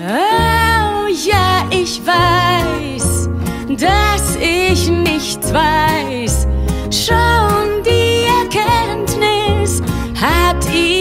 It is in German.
Oh ja, ich weiß, dass ich nichts weiß. Schon die Erkenntnis hat ihr.